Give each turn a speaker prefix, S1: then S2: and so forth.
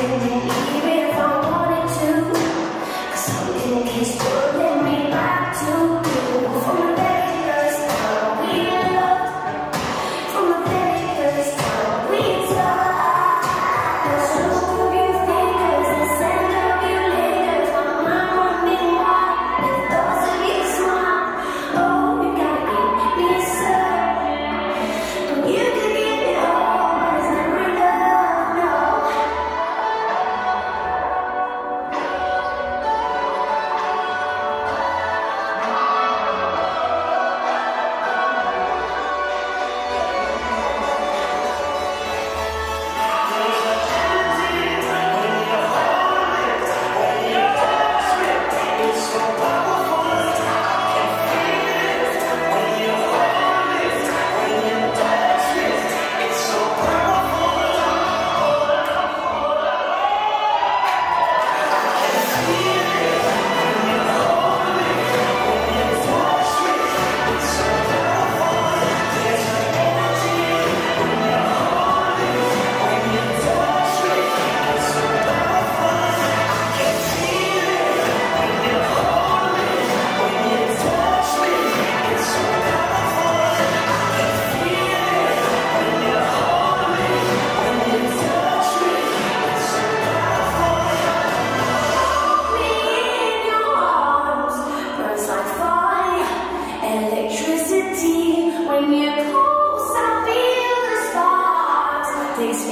S1: Senhor. Please.